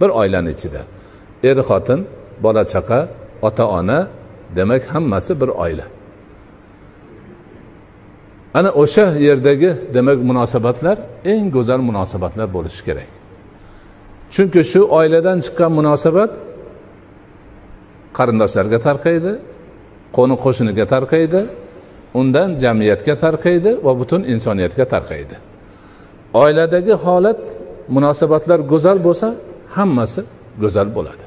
bir oilani ichida. Er xotin bola chaqa ota ona demak hammasi bir oila. Ana o'sha yerdagi demak munosabatlar eng go'zal munosabatlar bo'lishi kerak. Chunki shu oiladan chiqqan munosabat qarindoshlarga tarqaydi qo'ni qo'shniga tarqaydi undan jamiyatga tarqaydi va butun insoniyatga tarqaydi. Oiladagi holat munosabatlar go'zal bo'lsa hammasi go'zal bo'ladi.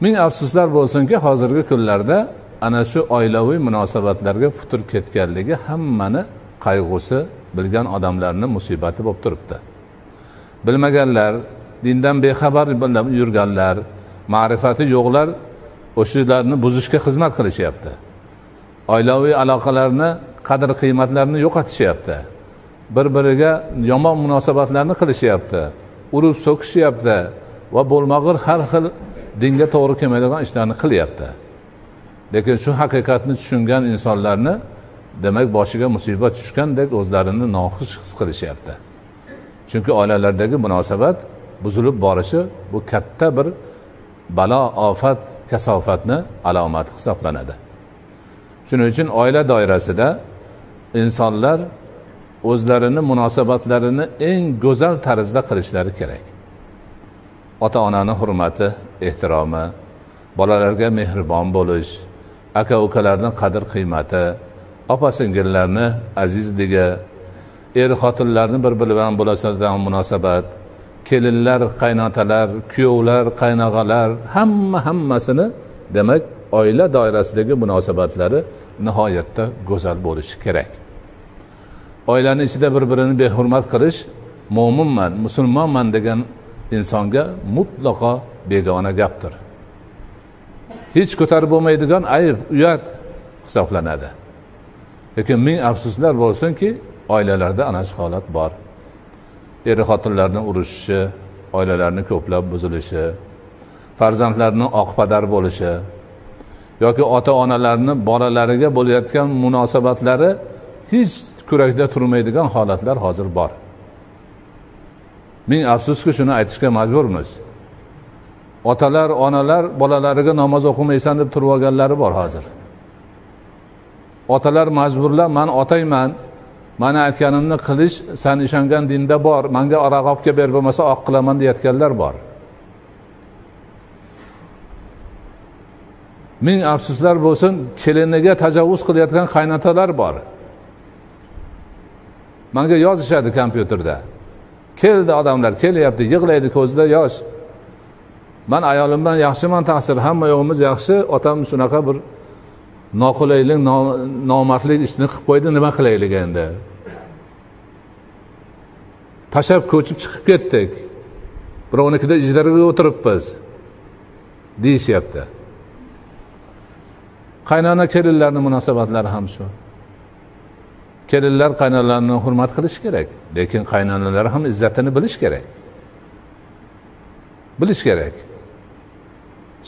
Ming afsuslar bo'lsinki hozirgi kunlarda ana shu oilaviy munosabatlarga putur ketganligi hammani qayg'usi bilgan odamlarni musibati bo'lib turibdi. Bilmaganlar dindan bexabar yurganlar ma'rifati yo'qlar o'shalarni buzishga xizmat qilishyapti. Oilaviy aloqalarni qadr qiymatlarini yo'qotishyapti. Bir biriga yomon munosabatlarni qilishyapti urib so'kishyapti va bo'lmag'ur har xil dinga to'g'ri kelmaydigan ishlarni qilyapti. Lekin shu haqiqatni tushungan insonlarni demak boshiga musibat tushgandek o'zlarini noxush his qilishyapti. Chunki oilalardagi munosabat buzilib borishi bu katta bir balo ofat kasofatni alomati hisoblanadi. Shuning uchun oila doirasida insonlar o'zlarini munosabatlarini eng go'zal tarzda qilishlari kerak. Ota onani hurmati ehtiromi bolalarga mehribon bo'lish aka ukalarni qadr qiymati opa singillarni azizligi er xotinlarni bir biri bilan bo'ladigan munosabat kelinlar qaynotalar kuyovlar qaynog'alar hamma hammasini demak oila doirasidagi munosabatlari nihoyatda go'zal bo'lishi kerak. Oilani ichida bir birini behurmat qilish mo'minman musulmonman degan insonga mutlaqo begona gapdir. Hech ko'tarib bo'lmaydigan ayb uyat hisoblanadi. Lekin ming afsuslar bo'lsinki oilalarda ana shu holat bor. Er xotinlarni urushishi oilalarni ko'plab buzilishi farzandlarni oqpadar bo'lishi yoki ota onalarni bolalariga bo'layotgan munosabatlari hech kurakda turmaydigan holatlar hozir bor. Ming afsuski shuni aytishga majburmiz. Otalar onalar bolalariga namoz o'qimaysan deb turib olganlari bor hozir. Otalar majburlab man otayman. Mani aytganimni qilish san ishongan dinda bor. Manga aroq olib kelib ber bo'lmasa oq qilaman deyayotganlar bor. Ming afsuslar bo'lsin keliniga tajovuz qilayotgan qaynotalar bor. Manga yozishadi kompyuterda. Keldi odamlar kelyapti yig'laydi ko'zida yosh. Man ayolim bilan yaxshiman taqsir hamma yo'g'imiz yaxshi otam shunaqa bir noqulaylik nomardlik ishni qilib qo'ydi nima qilaylik endi? Tashlab ko'chib chiqib ketdik. Birovnikida ijaraga o'tiribmiz. Deyishyapti. Qaynona kelinlarni munosabatlari ham shu. Kelinlar qaynonalarni hurmat qilish kerak lekin qaynonalar ham izzatini bilish kerak. Bilish kerak.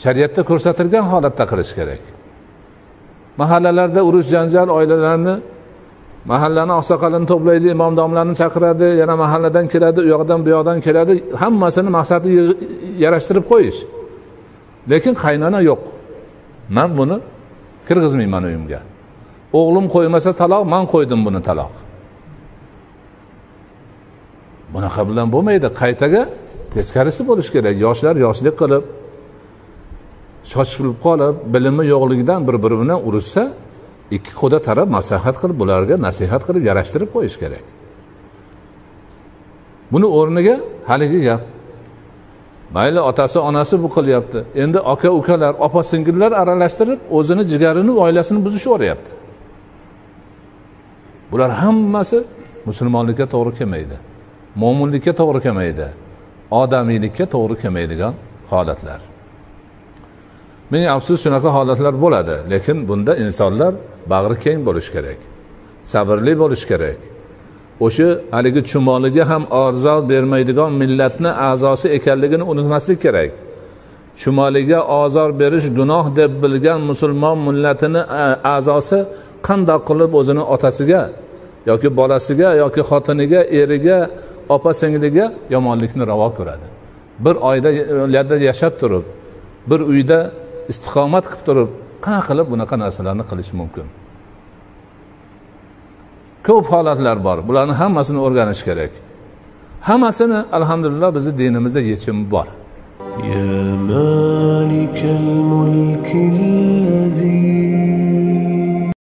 Shariatda ko'rsatilgan holatda qilish kerak. Mahallalarda urush janjal oilalarni mahallani oqsoqolini to'playdi imom domlarni chaqiradi yana mahalladan keladi u yoqdan bu yoqdan keladi hammasini maqsadi yarashtirib qo'yish. Lekin qaynona yo'q. Man buni kirgizmayman uyimga. O'g'lim qo'ymasa taloq man qo'ydim buni taloq. Bunaqa bilan bo'lmaydi. Qaytaga? Teskarisi bo'lishi kerak. Yoshlar yoshlik qilib shoshilib qolib bilimi yo'qligidan bir biri bilan urushsa ikki quda taraf maslahat qilib bularga nasihat qilib yarashtirib qo'yish kerak. Buni o'rniga haligi gap. Mayli otasi onasi bu qilyapti. Endi aka ukalar opa singillar aralashtirib o'zini jigarini oilasini buzishyuboryapti bular hammasi musulmonlikka to'g'ri kelmaydi mo'minlikka to'g'ri kelmaydi odamiylikka to'g'ri kelmaydigan holatlar. Ming afsus shunaqa holatlar bo'ladi lekin bunda insonlar bag'ri keng bo'lishi kerak sabrli bo'lishi kerak. O'sha haligi chumoliga ham orzo bermaydigan millatni a'zosi ekanligini unutmaslik kerak. Chumoliga ozor berish gunoh deb bilgan musulmon millatini e, a'zosi qandoq qilib o'zini otasiga yoki bolasiga yoki xotiniga eriga opa singliga yomonlikni ravo ko'radi bir oilalarda yashab turib bir uyda istiqomat qilib turib qanaqa qilib bunaqa narsalarni qilish mumkin ko'p holatlar bor bularni hammasini o'rganish kerak hammasini alhamdulillah bizni dinimizda yechimi bor يا مالك الملك الذي